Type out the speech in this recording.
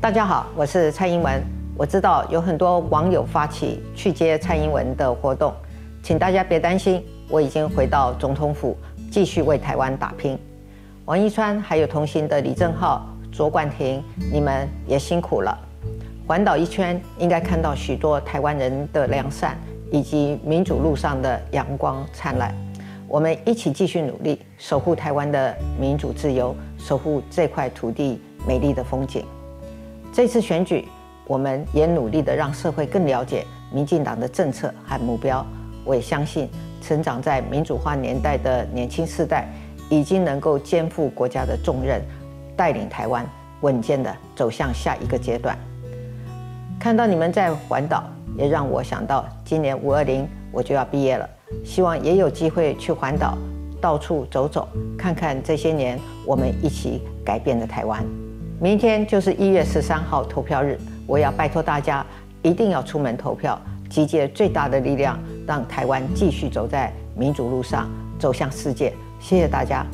大家好，我是蔡英文。我知道有很多网友发起去接蔡英文的活动，请大家别担心，我已经回到总统府，继续为台湾打拼。王一川还有同行的李正浩、卓冠廷，你们也辛苦了。环岛一圈，应该看到许多台湾人的良善，以及民主路上的阳光灿烂。我们一起继续努力，守护台湾的民主自由，守护这块土地美丽的风景。这次选举，我们也努力的让社会更了解民进党的政策和目标。我也相信，成长在民主化年代的年轻世代，已经能够肩负国家的重任，带领台湾稳健的走向下一个阶段。看到你们在环岛，也让我想到今年五二零我就要毕业了。希望也有机会去环岛，到处走走，看看这些年我们一起改变的台湾。明天就是一月十三号投票日，我要拜托大家一定要出门投票，集结最大的力量，让台湾继续走在民主路上，走向世界。谢谢大家。